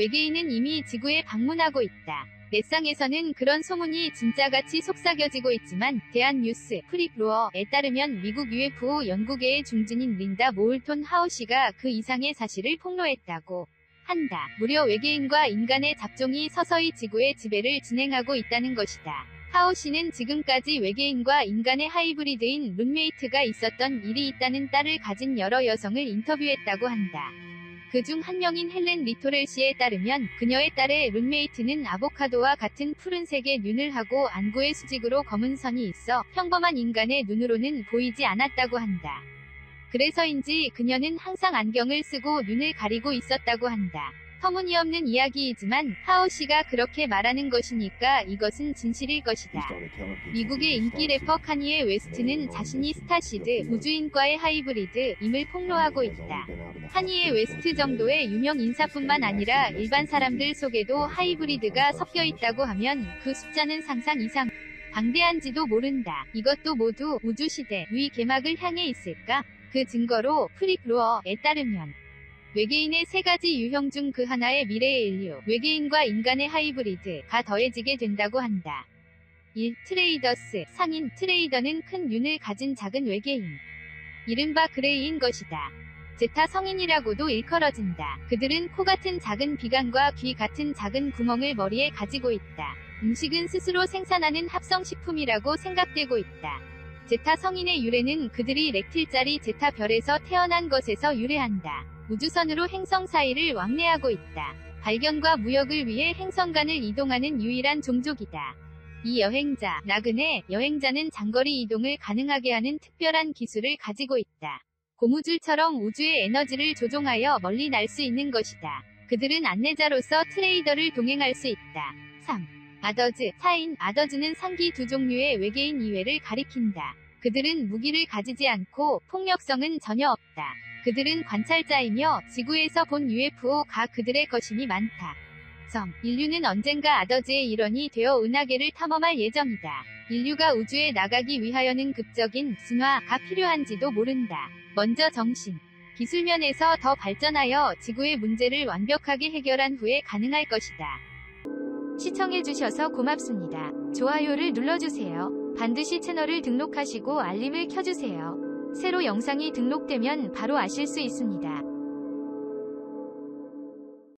외계인은 이미 지구에 방문하고 있다. 넷상에서는 그런 소문이 진짜같이 속삭여지고 있지만 대한뉴스 프리브로어에 따르면 미국 UFO 연구계의 중진인 린다 모울톤 하우시가 그 이상의 사실을 폭로했다고 한다. 무려 외계인과 인간의 잡종이 서서히 지구의 지배를 진행하고 있다는 것이다. 하오 씨는 지금까지 외계인과 인간의 하이브리드인 룸메이트가 있었던 일이 있다는 딸을 가진 여러 여성을 인터뷰했다고 한다. 그중 한 명인 헬렌 리토렐 씨에 따르면 그녀의 딸의 룸메이트는 아보카도와 같은 푸른색의 눈을 하고 안구에 수직으로 검은 선이 있어 평범한 인간의 눈으로는 보이지 않았다고 한다. 그래서인지 그녀는 항상 안경을 쓰고 눈을 가리고 있었다고 한다. 터무니없는 이야기이지만 하오 씨가 그렇게 말하는 것이니까 이것은 진실일 것이다. 미국의 인기 래퍼 카니에 웨스트는 자신이 starseed 우주인과의 하이브리드임을 폭로하고 있다. 카니에 웨스트 정도의 유명 인사뿐만 아니라 일반 사람들 속에도 하이브리드가 섞여 있다고 하면 그 숫자는 상상 이상 방대한지도 모른다. 이것도 모두 우주시대의 개막을 향해 있을까? 그 증거로 프리브로어에 따르면 외계인의 세 가지 유형 중 그 하나의 미래의 인류, 외계인과 인간의 하이브리드가 더해지게 된다고 한다. 1. traders, 상인, 트레이더는 큰 눈을 가진 작은 외계인. 이른바 그레이인 것이다. 제타 성인이라고도 일컬어진다. 그들은 코 같은 작은 비강과 귀 같은 작은 구멍을 머리에 가지고 있다. 음식은 스스로 생산하는 합성식품이라고 생각되고 있다. 제타 성인의 유래는 그들이 렉틸짜리 제타 별에서 태어난 것에서 유래한다. 우주선으로 행성 사이를 왕래하고 있다. 발견과 무역을 위해 행성 간을 이동하는 유일한 종족이다. 이 여행자, 나그네, 여행자는 장거리 이동을 가능하게 하는 특별한 기술을 가지고 있다. 고무줄처럼 우주의 에너지를 조종하여 멀리 날 수 있는 것이다. 그들은 안내자로서 트레이더를 동행할 수 있다. 3. 아더즈, 4인, 아더즈는 상기 두 종류의 외계인 이외를 가리킨다. 그들은 무기를 가지지 않고 폭력성은 전혀 없다. 그들은 관찰자이며 지구에서 본 UFO가 그들의 것임이 많다. 점. 인류는 언젠가 아더즈의 일원이 되어 은하계를 탐험할 예정이다. 인류가 우주에 나가기 위하여는 극적인 진화가 필요한지도 모른다. 먼저 정신. 기술면에서 더 발전하여 지구의 문제를 완벽하게 해결한 후에 가능할 것이다. 시청해주셔서 고맙습니다. 좋아요를 눌러주세요. 반드시 채널을 등록하시고 알림을 켜주세요. 새로 영상이 등록되면 바로 아실 수 있습니다.